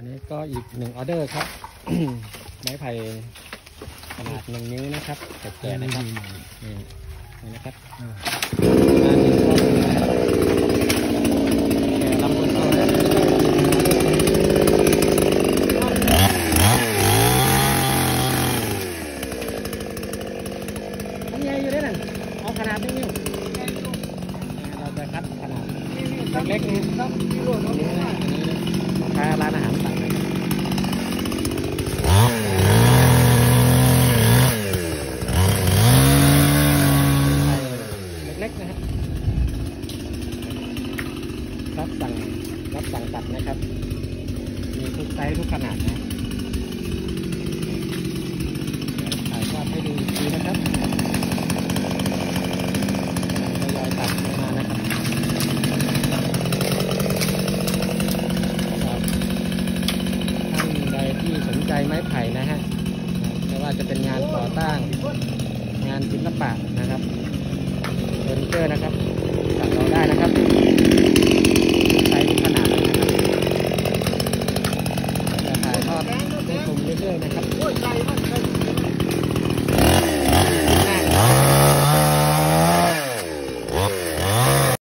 อันนี้ก็อีกหนึ่งออเดอร์ครับ ไม้ไผ่ขนาดหนึ่งนิ้วนะครับแก่ๆนะครับนี่นี่นะครับงานหนึ่งก้อนะครับแก่ลำบนโตแล้วมันใหญ่อยู่ด้วยนั่นเขนาดหนึ่งนิ้วเราจะคัดขนาดเล็กๆนี่ต้องกิโลน้องนี่นะอันนี้ลูกค้าร้านอาหารสั่งนะครับ เล็กๆนะฮะ รับสั่งรับสั่งตัดนะครับ มีทุกไซส์ทุกขนาดนะถ่ายภาพให้ดูอีกทีนะครับทยอยตัดมานะครับท่านใดที่สนใจไม้ไผ่นะฮะไม่ว่าจะเป็นงานก่อสร้งงานศิลปะนะครับเฟอร์นิเจอร์นะครับสั่งเราได้นะครับ 我来。